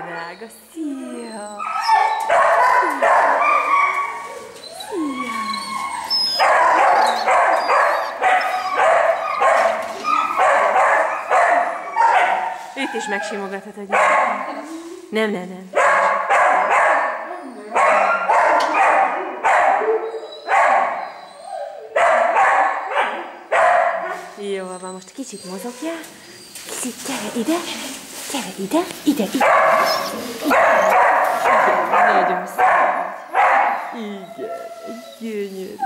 drága. Szia! Őt is megsimogathatod. Nem, nem, nem. Jó, van, most kicsit mozogjál. Kicsit, gyere ide. Gyere ide, ide, ide. Igen, nagyon szép. Igen, gyönyörű.